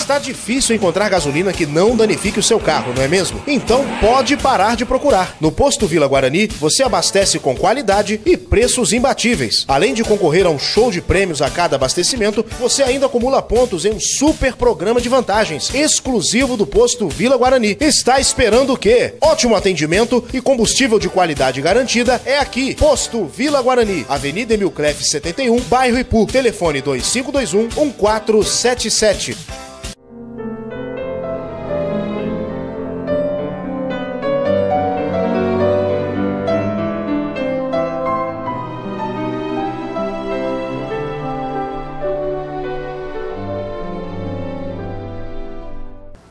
Está difícil encontrar gasolina que não danifique o seu carro, não é mesmo? Então pode parar de procurar. No posto Vila Guarani, você abastece com qualidade e preços imbatíveis. Além de concorrer a um show de prêmios a cada abastecimento, você ainda acumula pontos em um super programa de vantagens, exclusivo do posto Vila Guarani. Está esperando o quê? Ótimo atendimento e combustível de qualidade garantida é aqui. Posto Vila Guarani, Avenida Emilcref 71, bairro Ipu. Telefone 2521 1477.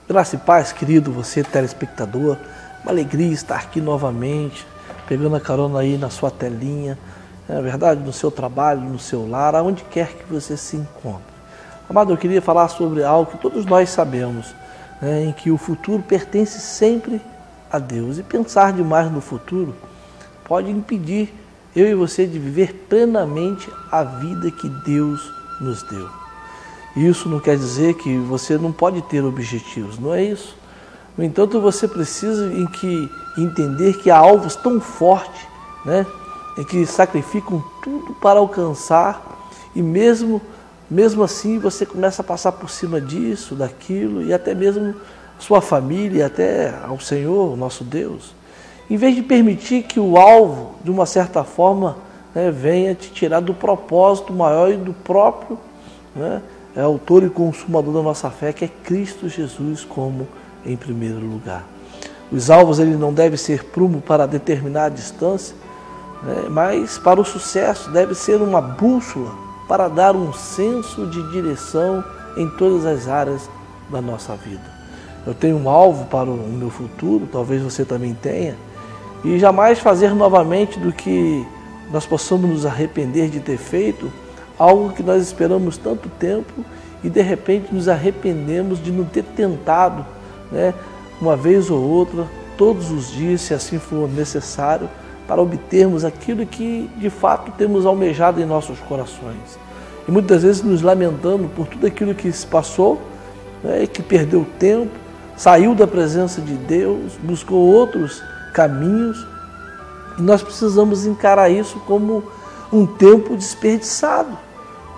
Graça e paz, querido, você telespectador. Uma alegria estar aqui novamente, pegando a carona aí na sua telinha, é verdade, no seu trabalho, no seu lar, aonde quer que você se encontre. Amado, eu queria falar sobre algo que todos nós sabemos, né, em que o futuro pertence sempre a Deus. E pensar demais no futuro pode impedir eu e você de viver plenamente a vida que Deus nos deu. Isso não quer dizer que você não pode ter objetivos, não é isso. No entanto, você precisa em que entender que há alvos tão fortes, né, em que sacrificam tudo para alcançar e mesmo mesmo assim você começa a passar por cima disso, daquilo e até mesmo sua família, até ao Senhor, nosso Deus. Em vez de permitir que o alvo, de uma certa forma, né, venha te tirar do propósito maior e do próprio né, é autor e consumador da nossa fé, que é Cristo Jesus como em primeiro lugar. Os alvos ele não deve ser prumo para determinar distância, né, mas para o sucesso deve ser uma bússola para dar um senso de direção em todas as áreas da nossa vida. Eu tenho um alvo para o meu futuro, talvez você também tenha, e jamais fazer novamente do que nós possamos nos arrepender de ter feito algo que nós esperamos tanto tempo e de repente nos arrependemos de não ter tentado, né, uma vez ou outra, todos os dias, se assim for necessário, para obtermos aquilo que de fato temos almejado em nossos corações. E muitas vezes nos lamentando por tudo aquilo que se passou, né, que perdeu tempo, saiu da presença de Deus, buscou outros caminhos, e nós precisamos encarar isso como um tempo desperdiçado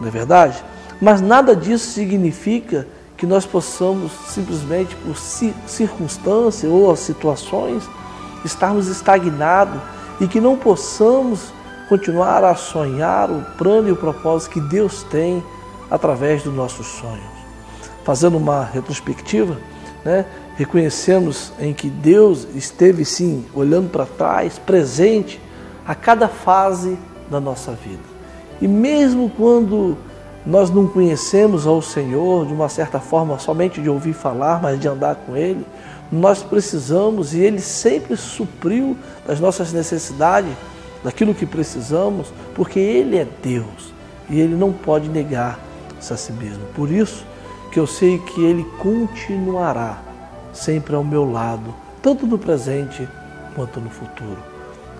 não é verdade? Mas nada disso significa que nós possamos simplesmente por circunstância ou situações estarmos estagnados e que não possamos continuar a sonhar o plano e o propósito que Deus tem através dos nossos sonhos. Fazendo uma retrospectiva, né, reconhecemos em que Deus esteve sim olhando para trás, presente a cada fase da nossa vida. E mesmo quando nós não conhecemos ao Senhor de uma certa forma somente de ouvir falar, mas de andar com Ele, nós precisamos e Ele sempre supriu das nossas necessidades, daquilo que precisamos, porque Ele é Deus e Ele não pode negar-se a si mesmo. Por isso que eu sei que Ele continuará sempre ao meu lado, tanto no presente quanto no futuro.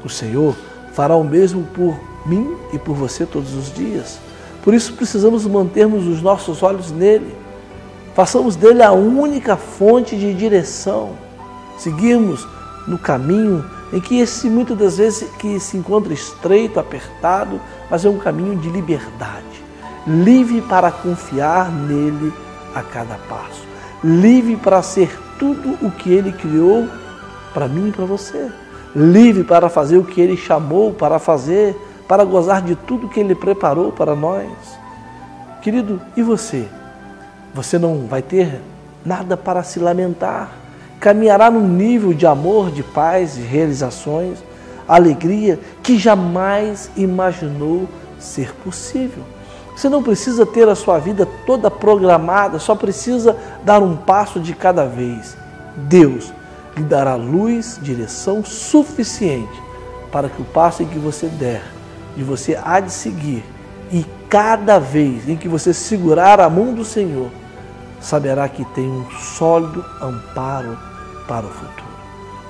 O Senhor fará o mesmo por mim e por você todos os dias. Por isso precisamos mantermos os nossos olhos nele. Façamos dele a única fonte de direção. Seguirmos no caminho em que esse muitas das vezes que se encontra estreito, apertado, mas é um caminho de liberdade. Livre para confiar nele a cada passo. Livre para ser tudo o que ele criou para mim e para você. Livre para fazer o que ele chamou para fazer para gozar de tudo que Ele preparou para nós. Querido, e você? Você não vai ter nada para se lamentar. Caminhará num nível de amor, de paz, de realizações, alegria que jamais imaginou ser possível. Você não precisa ter a sua vida toda programada, só precisa dar um passo de cada vez. Deus lhe dará luz, direção suficiente para que o passo em que você der e você há de seguir. E cada vez em que você segurar a mão do Senhor, saberá que tem um sólido amparo para o futuro.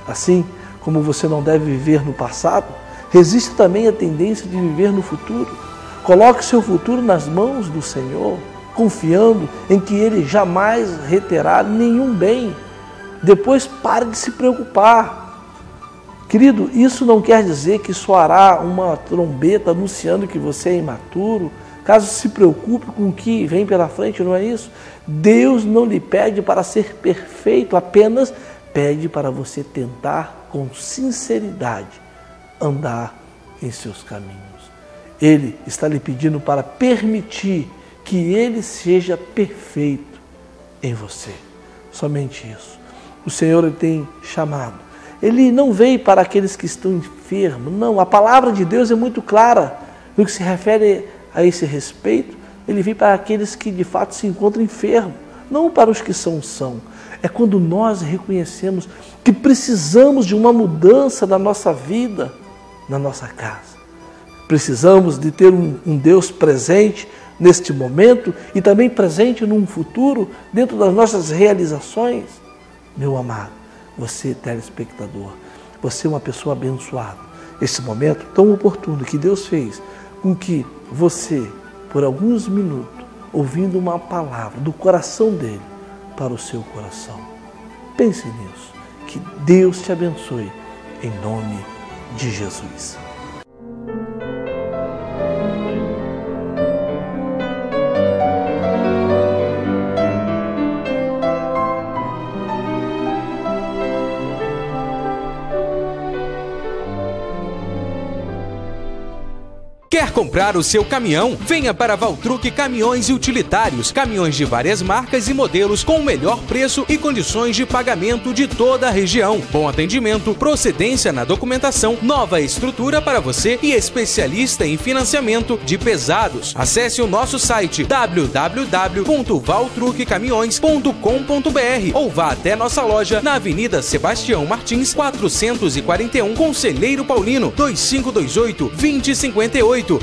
Assim como você não deve viver no passado, resiste também a tendência de viver no futuro. Coloque seu futuro nas mãos do Senhor. confiando em que Ele jamais reterá nenhum bem. Depois pare de se preocupar. Querido, isso não quer dizer que soará uma trombeta anunciando que você é imaturo. Caso se preocupe com o que vem pela frente, não é isso? Deus não lhe pede para ser perfeito, apenas pede para você tentar com sinceridade andar em seus caminhos. Ele está lhe pedindo para permitir que ele seja perfeito em você. Somente isso. O Senhor tem chamado. Ele não veio para aqueles que estão enfermos, não. A palavra de Deus é muito clara no que se refere a esse respeito. Ele veio para aqueles que de fato se encontram enfermos, não para os que são são. É quando nós reconhecemos que precisamos de uma mudança na nossa vida, na nossa casa. Precisamos de ter um, um Deus presente neste momento e também presente num futuro dentro das nossas realizações. Meu amado, você telespectador, você é uma pessoa abençoada. Esse momento tão oportuno que Deus fez com que você, por alguns minutos, ouvindo uma palavra do coração dele para o seu coração. Pense nisso. Que Deus te abençoe em nome de Jesus. Comprar o seu caminhão? Venha para Valtruc Caminhões e Utilitários. Caminhões de várias marcas e modelos com o melhor preço e condições de pagamento de toda a região. Bom atendimento, procedência na documentação, nova estrutura para você e especialista em financiamento de pesados. Acesse o nosso site www.valtruccaminhões.com.br ou vá até nossa loja na Avenida Sebastião Martins, 441, Conselheiro Paulino, 2528 2058